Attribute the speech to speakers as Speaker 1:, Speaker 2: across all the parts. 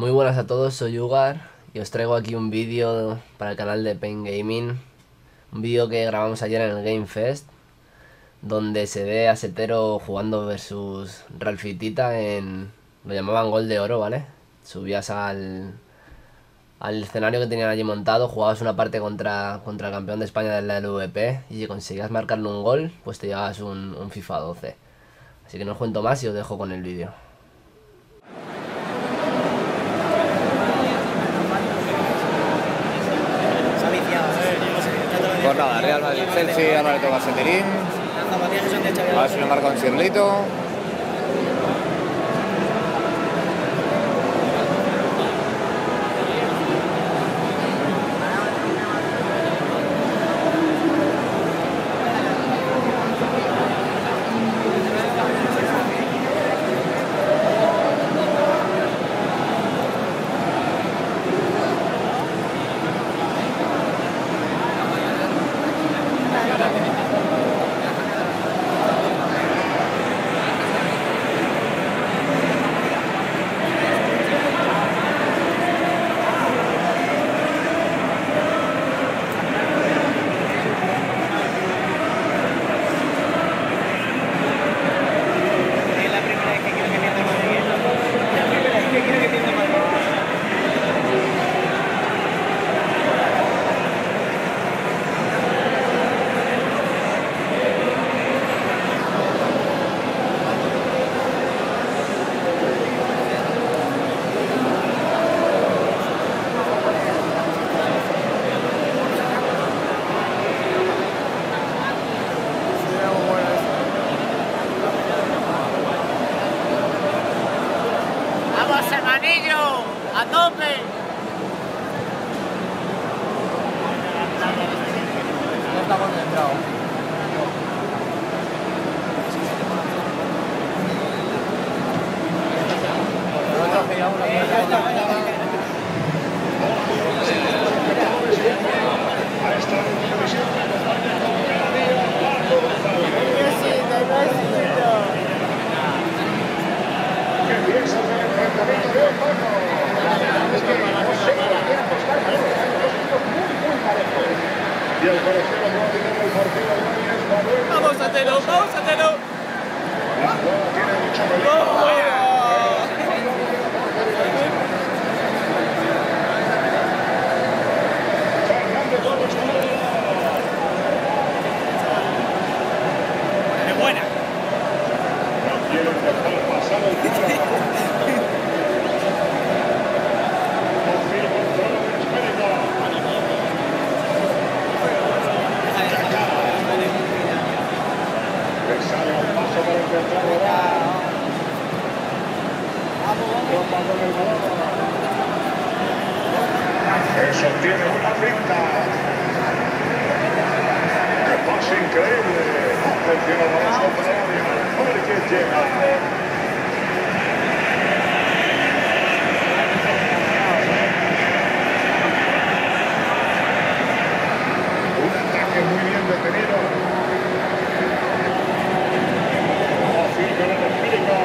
Speaker 1: Muy buenas a todos, soy Ugar y os traigo aquí un vídeo para el canal de Pain Gaming. Un vídeo que grabamos ayer en el Game Fest, donde se ve a Setero jugando versus Ralfitita en... lo llamaban gol de oro, ¿vale? Subías al, al escenario que tenían allí montado, jugabas una parte contra, contra el campeón de España de la LVP y si conseguías marcarle un gol, pues te llevabas un, un FIFA 12. Así que no os cuento más y os dejo con el vídeo.
Speaker 2: Pues nada, Real Madrid, Chelsea, ahora le toca a Seterín. A ver si le marca un cirlito.
Speaker 3: geral. E agora
Speaker 4: ¡Vamos, Atelo! ¡Vamos, Atelo! ¡Qué
Speaker 5: Eso tiene una pinta. ¡Qué pase increíble! Atención a los contrarios. A ver quién llega. Un ataque muy bien detenido. Oficio del espíritu.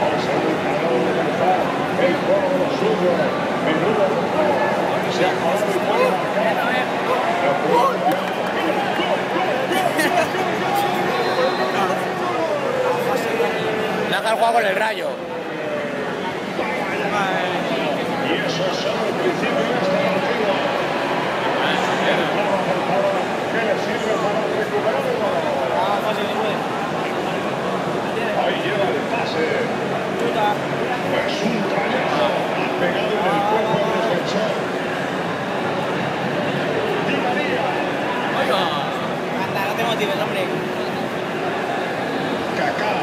Speaker 5: El segundo de lanzar. El juego de los suyos. Menudo grupo. Se ha acabado y puede marcar.
Speaker 2: El juego con el rayo.
Speaker 5: Y eso es solo el principio. Ahí lleva el pase. Es un trayazo. Ha pegado en el cuerpo del defensor. Di María.
Speaker 3: Anda, no te motives, hombre.
Speaker 5: Kaká.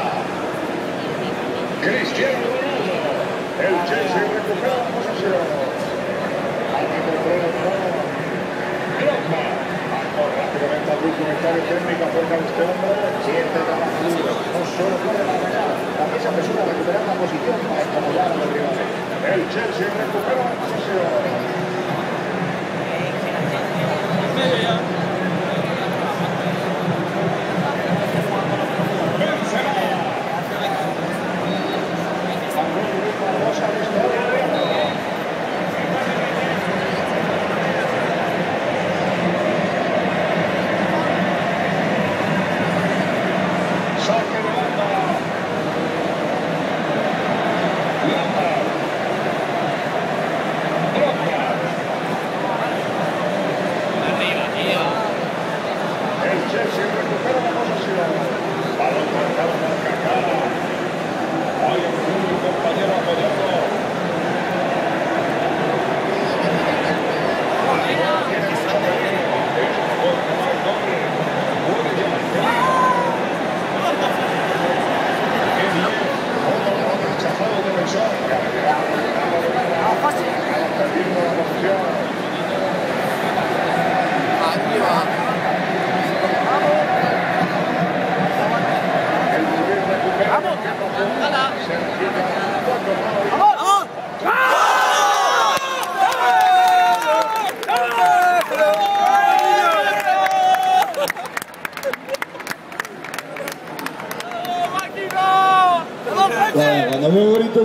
Speaker 5: Cristiano Ronaldo. El Chelsea recupera la posesión. Ahora controla el balón. Drogba. Bajó rápidamente al comentario técnico acerca de este hombre. Siente trabajo duro. No solo puede marcar, también se apresura a recuperar la posición para incomodar a los rivales. El Chelsea recupera la posesión.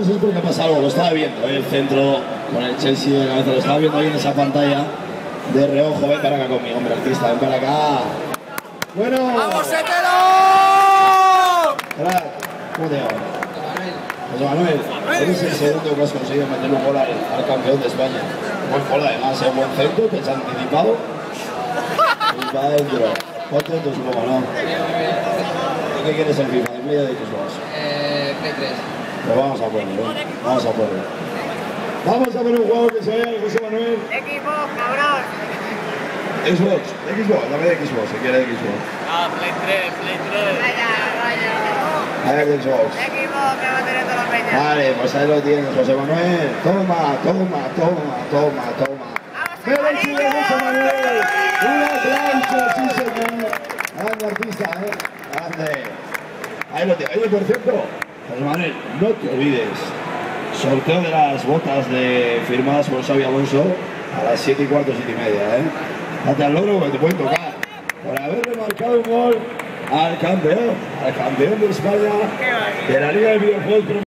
Speaker 6: es porque ha pasado algo, lo estaba viendo. El centro con el Chelsea de cabeza, lo estaba viendo ahí en esa pantalla de reojo. Ven para acá conmigo, hombre, artista, ven para acá. Bueno. ¡Vamos, Etero! ¿Cómo te llamas? José Manuel, eres el segundo que has conseguido meter un gol al, al campeón de España. Buen gol además, es buen centro, que se ha anticipado. Y va adentro. Contento supongo, ¿no? ¿Qué quieres el FIFA? ¿De media de tus
Speaker 1: juegos? Eh, P3.
Speaker 6: Lo vamos a poner. ¿eh? Vamos a poner. Vamos a poner un jugador que se vea, José Manuel.
Speaker 3: Xbox, cabrón.
Speaker 6: Xbox, Xbox, dame de Xbox, si quiere Xbox.
Speaker 4: Ah, Play 3, Play 3.
Speaker 3: Vaya, vaya.
Speaker 6: Xbox. Xbox.
Speaker 3: Xbox, que va a tener todos los peñas.
Speaker 6: Vale, pues ahí lo tienes, José Manuel. Toma, toma, toma, toma, toma. ¡Merecido José Manuel! ¡Un aplauso, sí señor! Grande artista, ¿eh? Grande. Ahí lo tienes. Oye, por cierto, José Manuel, no te olvides. Sorteo de las botas de firmadas por Xavi Alonso a las 7 y cuarto, 7 y media, ¿eh? Date al loro que te pueden tocar. Por haberle marcado un gol al campeón, al campeón de España de la Liga de Videojuegos.